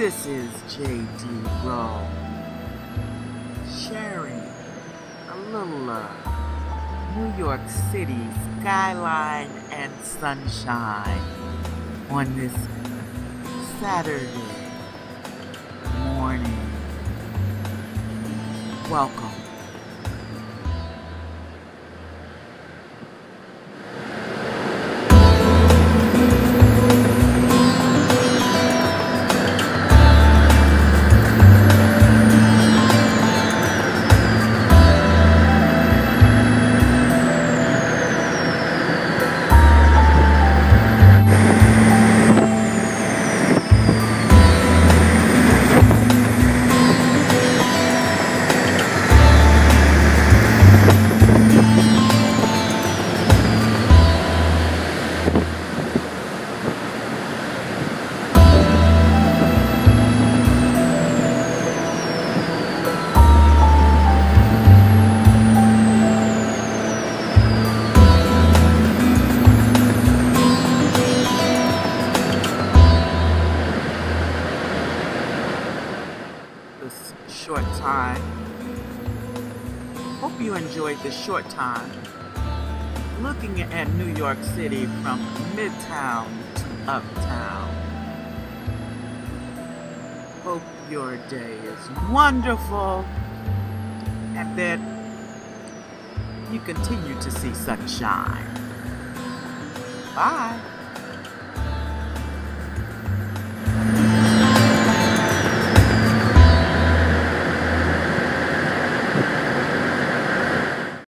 is J.D. Rolle, sharing a little uh, New York City skyline and sunshine on this Saturday morning. Welcome. This short time. Hope you enjoyed this short time looking at New York City from midtown to uptown. Hope your day is wonderful and that you continue to see sunshine. Bye.